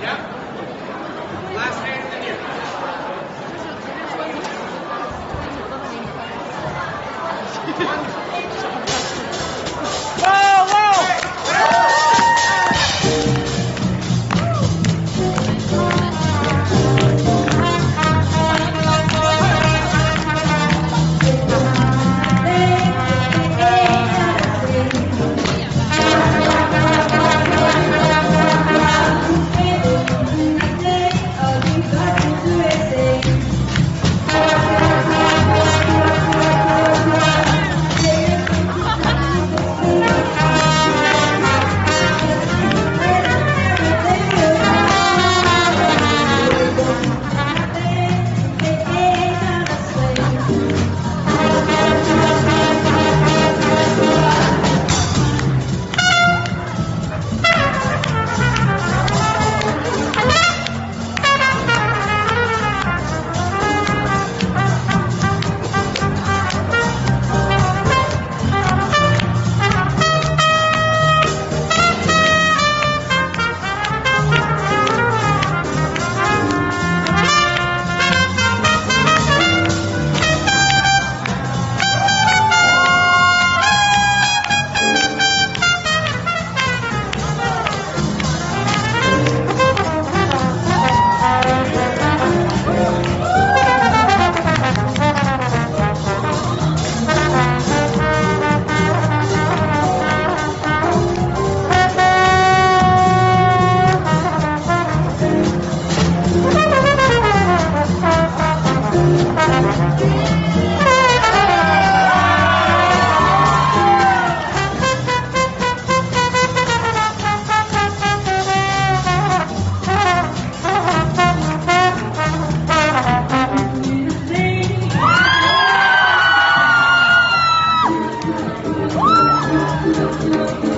Yep. Música